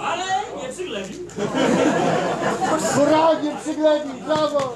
Ale nie przyglebił. Hurra, nie przyglebił, brawo!